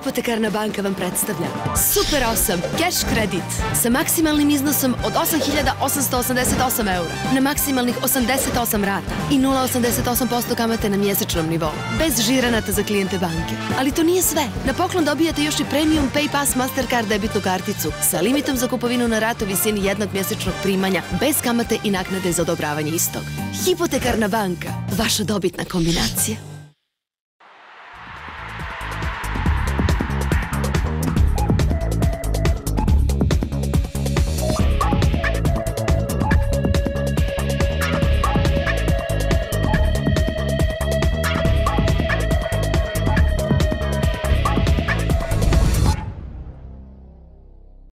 Hipotekarna banka vam predstavlja Super 8 Cash Kredit sa maksimalnim iznosom od 8.888 eura na maksimalnih 88 rata i 0,88% kamate na mjesečnom nivou. Bez žiranata za klijente banke. Ali to nije sve. Na poklon dobijate još i Premium Pay Pass Mastercard debitnu karticu sa limitom za kupovinu na ratu visini jednog mjesečnog primanja bez kamate i naknade za odobravanje istog. Hipotekarna banka. Vaša dobitna kombinacija.